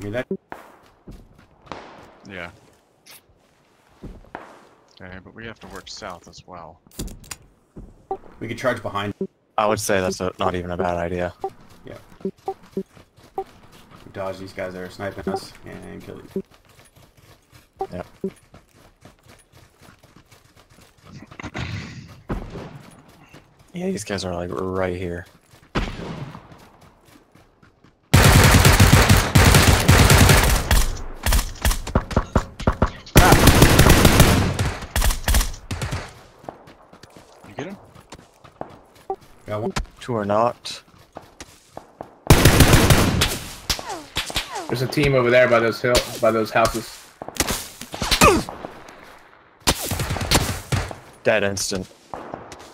Hear that? Yeah. Okay, but we have to work south as well. We could charge behind. I would say that's a, not even a bad idea. Yeah. Dodge these guys that are sniping us and kill you. Yep. Yeah, these guys are like right here. Get him? Got one. Two are not. There's a team over there by those hill, by those houses. Dead instant.